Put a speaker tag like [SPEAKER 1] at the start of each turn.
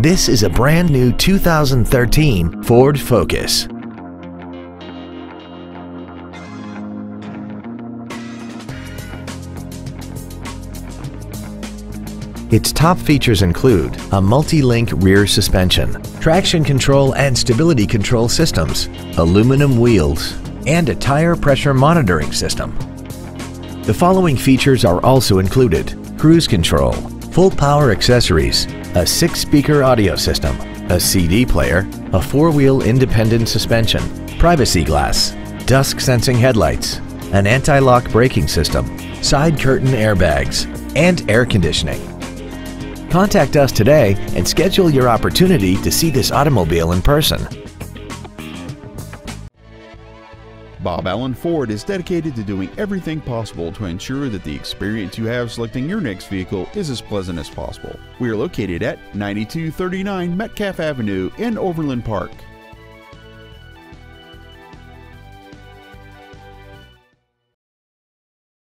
[SPEAKER 1] This is a brand new 2013 Ford Focus. Its top features include a multi-link rear suspension, traction control and stability control systems, aluminum wheels, and a tire pressure monitoring system. The following features are also included. Cruise control, full power accessories, a six-speaker audio system, a CD player, a four-wheel independent suspension, privacy glass, dusk sensing headlights, an anti-lock braking system, side curtain airbags, and air conditioning. Contact us today and schedule your opportunity to see this automobile in person.
[SPEAKER 2] Bob Allen Ford is dedicated to doing everything possible to ensure that the experience you have selecting your next vehicle is as pleasant as possible. We are located at 9239 Metcalf Avenue in Overland Park.